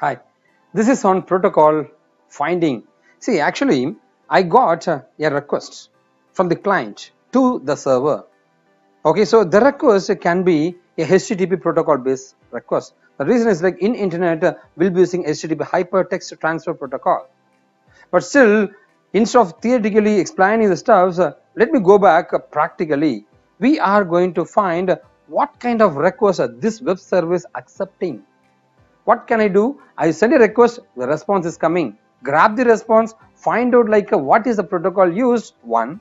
Hi, this is on protocol finding. See, actually, I got uh, a request from the client to the server. Okay, so the request can be a HTTP protocol based request. The reason is like in internet, uh, we'll be using HTTP hypertext transfer protocol. But still, instead of theoretically explaining the stuff, uh, let me go back practically. We are going to find what kind of request this web service accepting what can I do? I send a request, the response is coming. Grab the response, find out like uh, what is the protocol used, one.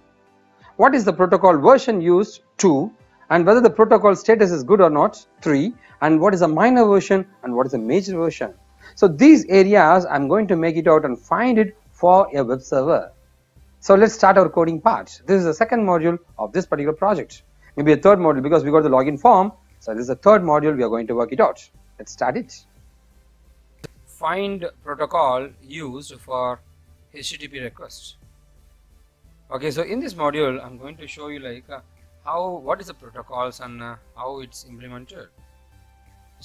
What is the protocol version used, two. And whether the protocol status is good or not, three. And what is the minor version and what is the major version. So these areas I'm going to make it out and find it for a web server. So let's start our coding part. This is the second module of this particular project. Maybe a third module because we got the login form. So this is the third module we are going to work it out. Let's start it find protocol used for HTTP requests. Okay, so in this module, I'm going to show you like uh, how what is the protocols and uh, how it's implemented.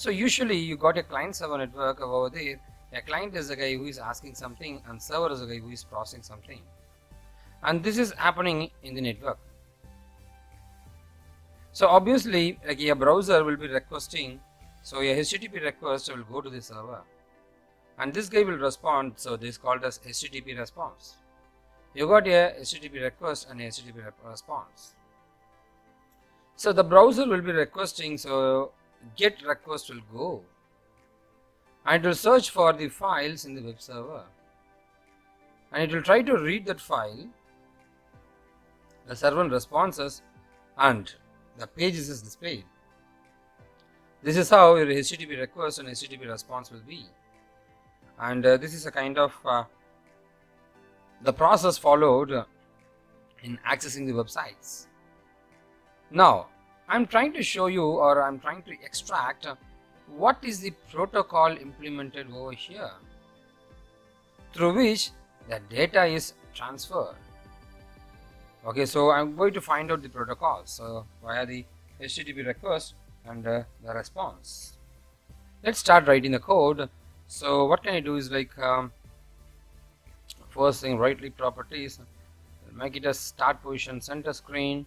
So usually you got a client server network over there. A client is the guy who is asking something and server is the guy who is processing something. And this is happening in the network. So obviously like a browser will be requesting so a HTTP request will go to the server and this guy will respond so this is called as http response. You got a http request and http response. So the browser will be requesting so get request will go. And it will search for the files in the web server. And it will try to read that file the server responses and the pages is displayed. This is how your http request and http response will be and uh, this is a kind of uh, the process followed in accessing the websites. Now, I'm trying to show you or I'm trying to extract what is the protocol implemented over here through which the data is transferred. Okay, so I'm going to find out the protocol. So via the HTTP request and uh, the response. Let's start writing the code so what can I do is like um, first thing right click properties make it a start position center screen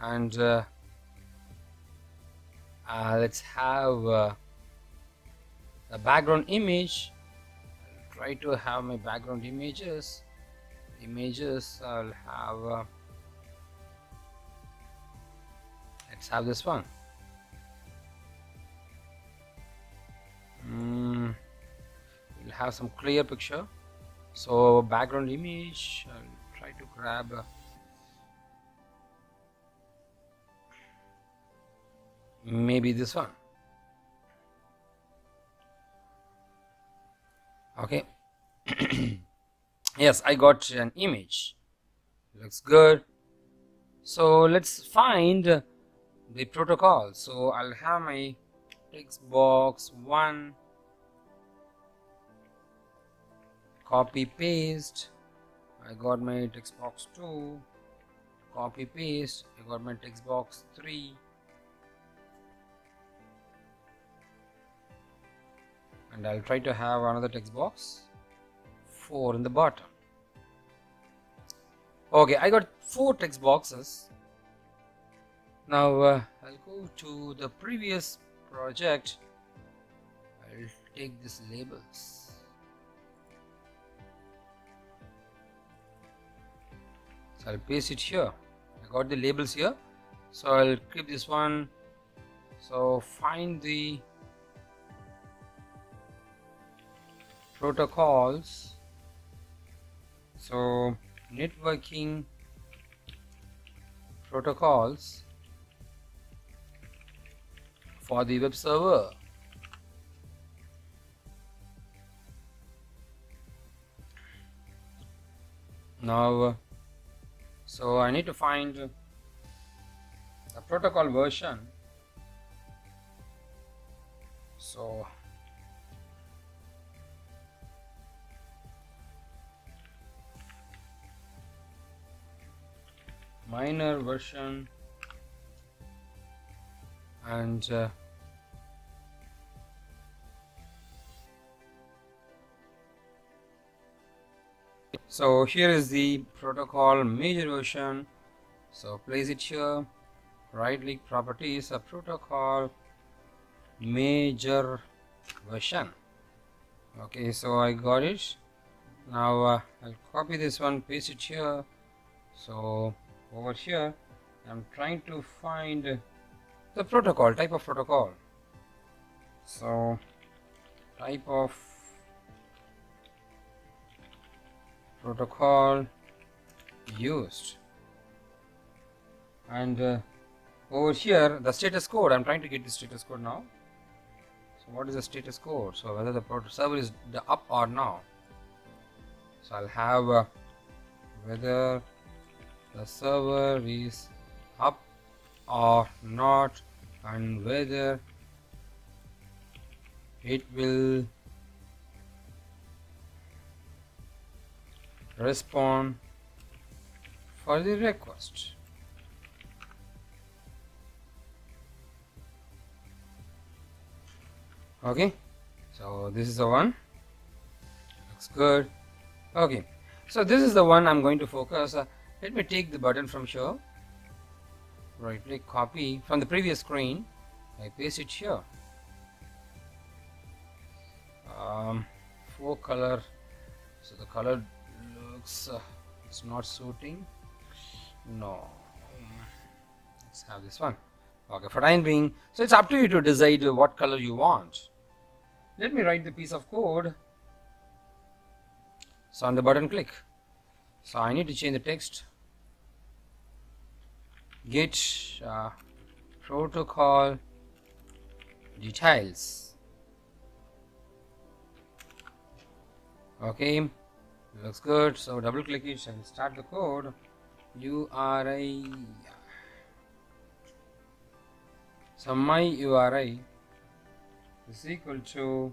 and uh, uh, let's have uh, a background image. Try to have my background images. Images I'll have uh, let's have this one. Mm will have some clear picture. So background image I'll try to grab maybe this one. Okay. Yes I got an image. Looks good. So let's find the protocol. So I'll have my text box 1 copy paste. I got my text box 2 copy paste. I got my text box 3 and I'll try to have another text box 4 in the bottom. Okay I got four text boxes now uh, I'll go to the previous project. I'll take these labels so I'll paste it here? I got the labels here. So I'll keep this one. So find the protocols. So networking protocols for the web server. Now uh, so I need to find the protocol version. So minor version and uh, so here is the protocol major version. So place it here. Right click properties of protocol major version. Okay so I got it. Now uh, I'll copy this one paste it here. So over here I'm trying to find the protocol type of protocol. So type of protocol used. And uh, over here the status code I'm trying to get the status code now. So what is the status code? So whether the server is the up or now. So I'll have uh, whether the server is up or not and whether it will respond for the request. Okay so this is the one. Looks good. Okay so this is the one I'm going to focus uh, let me take the button from here right click copy from the previous screen. I paste it here. Um, four color. So the color looks uh, it's not suiting. No. Let's have this one. Okay for time being so it's up to you to decide what color you want. Let me write the piece of code. So on the button click. So I need to change the text. Get uh, protocol details. Okay looks good. So double click it and start the code. URI so my URI is equal to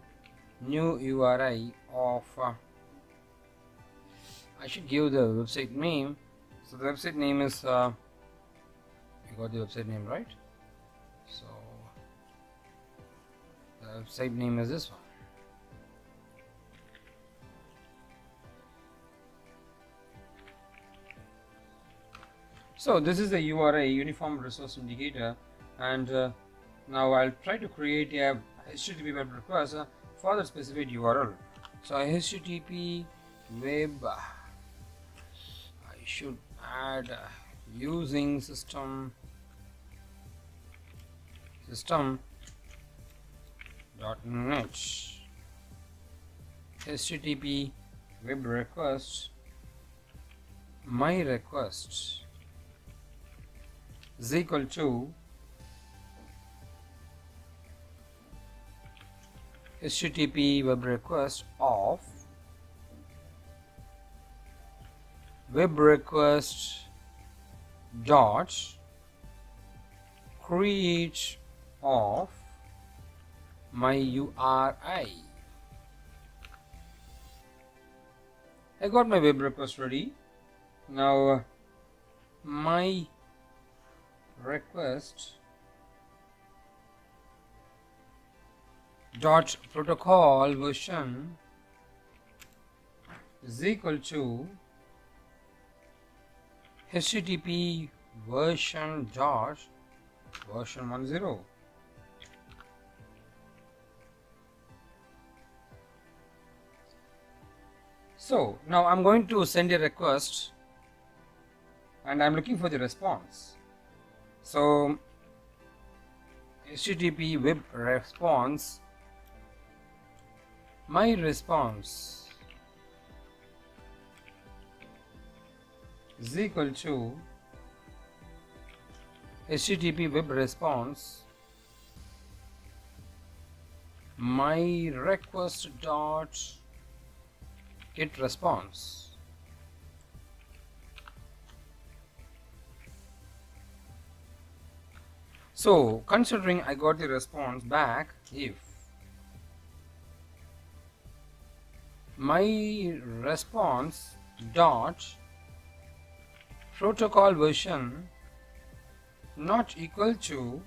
new URI of uh, I should give the website name. So the website name is uh, you got the website name right? So the website name is this one so this is the URI uniform resource indicator and uh, now I'll try to create a HTTP web request uh, for the specific URL so HTTP web I should add uh, using system system dot net. Http web request my request is equal to http web request of web request dot create of my URI. I got my web request ready. Now my request. Dot protocol version is equal to http version dot version 10 so now I'm going to send a request and I'm looking for the response so http web response my response is equal to http web response my request dot get response so considering I got the response back if my response dot protocol version not equal to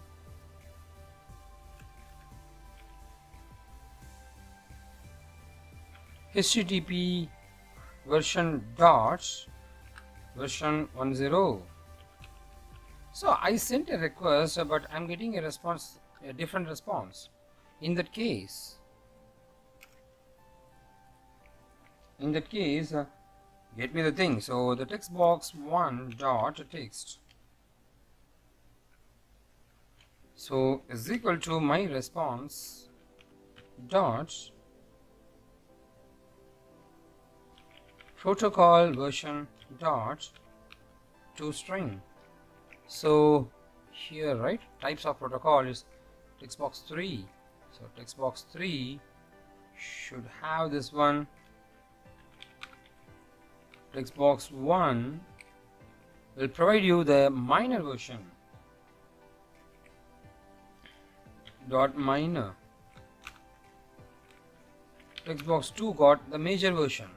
http version dot version 10 so I sent a request but I'm getting a response a different response. In that case in that case uh, get me the thing. So the text box 1 dot text. So is equal to my response dot protocol version dot to string so here right? Types of protocol is text box 3 so text box 3 should have this one. Text box 1 will provide you the minor version. Dot minor. Text box 2 got the major version.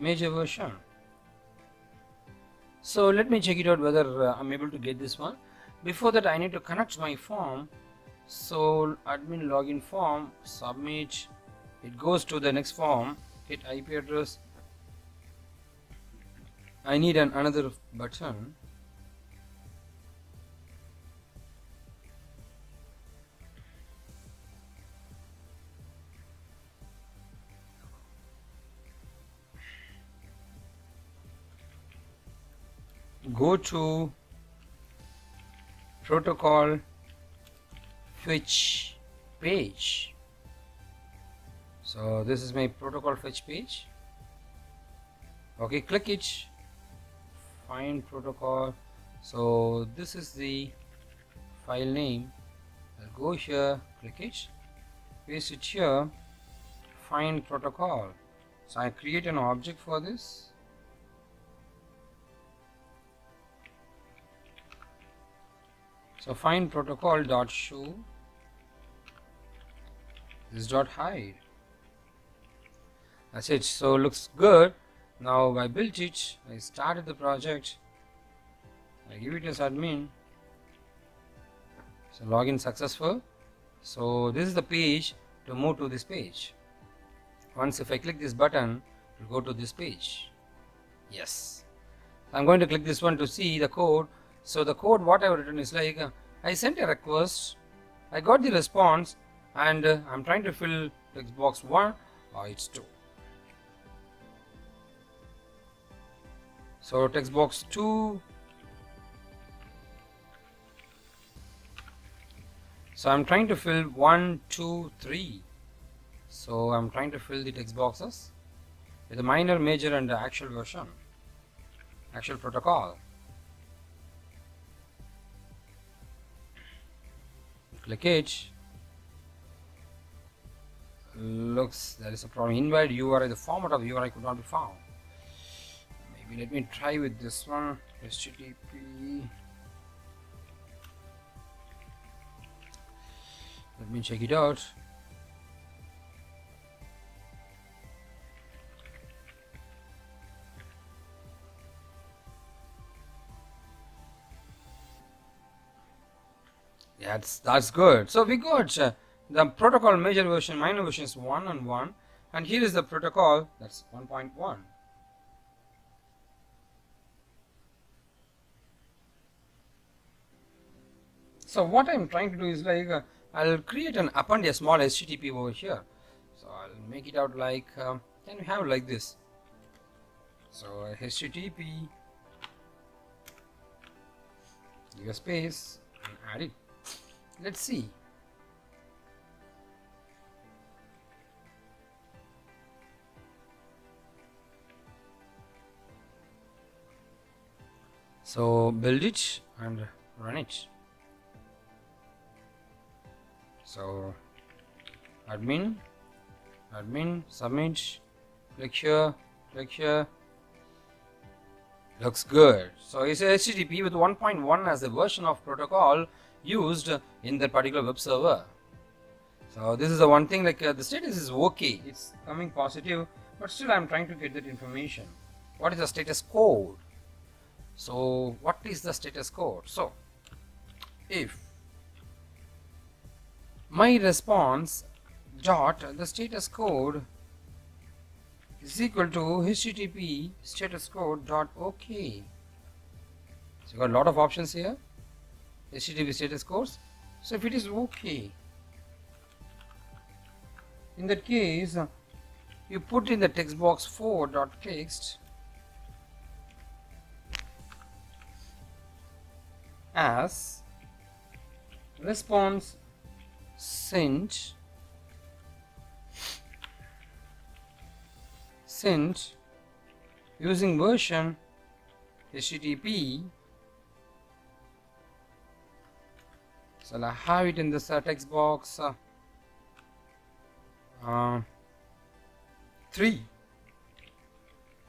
Major version so let me check it out whether uh, I'm able to get this one. Before that I need to connect my form. So admin login form submit. It goes to the next form. Hit IP address. I need an another button go to protocol fetch page. So this is my protocol fetch page. Okay click it. Find protocol. So this is the file name. I'll go here click it paste it here. Find protocol. So I create an object for this So find protocol dot show this dot hide. That's it. So looks good. Now I built it. I started the project. I give it as admin. So login successful. So this is the page to move to this page. Once if I click this button, it will go to this page. Yes. I'm going to click this one to see the code so the code what I've written is like uh, I sent a request, I got the response and uh, I'm trying to fill text box 1 or it's 2. So text box 2 So I'm trying to fill 1, 2, 3. So I'm trying to fill the text boxes with the minor, major and the actual version, actual protocol. It looks there is a problem. Invalid URI the format of URI could not be found. Maybe let me try with this one. Http let me check it out that's that's good. So we got uh, the protocol major version minor version is 1 and 1 and here is the protocol that's 1.1 so what I'm trying to do is like uh, I'll create an append a small HTTP over here. So I'll make it out like um, can we have like this. So HTTP give a space and add it Let's see. So build it and run it. So admin, admin, submit, click here, click here. Looks good. So it's HTTP with 1.1 as the version of protocol used in that particular web server. So this is the one thing like uh, the status is okay, it's coming positive, but still I'm trying to get that information. What is the status code? So what is the status code? So if my response dot the status code is equal to http status code dot ok so you got a lot of options here http status codes. So if it is okay in that case you put in the text box 4 dot text as response sent sent using version http so I have it in uh, text box uh, uh, 3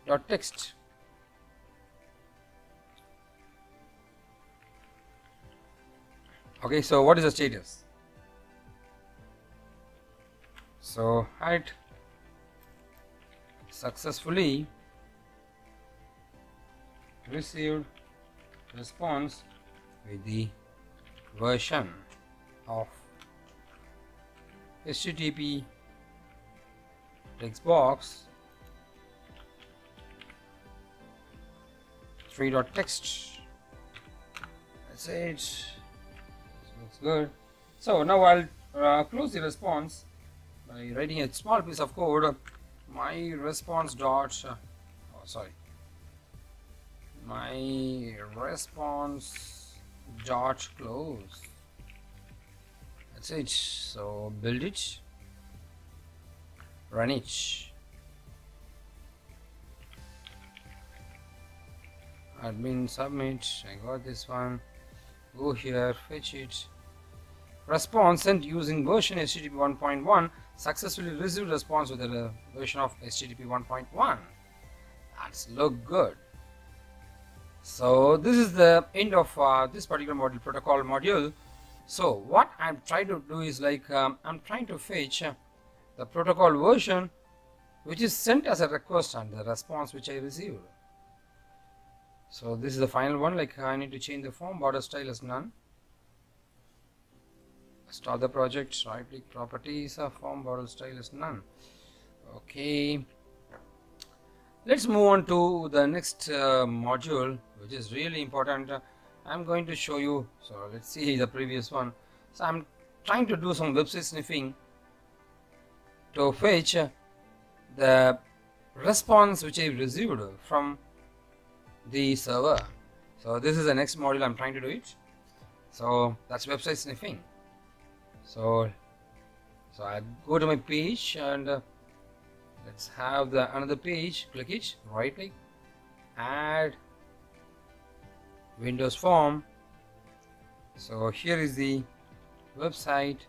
dot text. Okay so what is the status? So had successfully received response with the version of http text box 3 dot text. That's it looks good. So now I'll uh, close the response by writing a small piece of code my response dot uh, oh sorry. My response dot close. That's it. So build it run it admin submit. I got this one. Go here fetch it. Response sent using version http 1.1 successfully received response with a version of http 1.1 that's look good so this is the end of uh, this particular module protocol module. So what i'm trying to do is like um, i'm trying to fetch uh, the protocol version which is sent as a request and the response which i received. So this is the final one like I need to change the form border style as none. Start the project right click properties of form border style is none. Okay let's move on to the next uh, module which is really important. Uh, I'm going to show you so let's see the previous one. So I'm trying to do some website sniffing to fetch uh, the response which I received from the server. So this is the next module. I'm trying to do it. So that's website sniffing. So so I go to my page and uh, let's have the another page. Click it. Right click. Add Windows form. So here is the website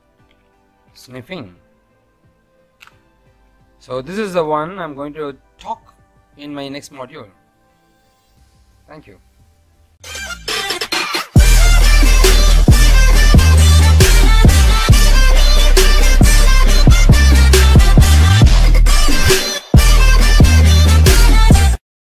sniffing. So this is the one I'm going to talk in my next module. Thank you.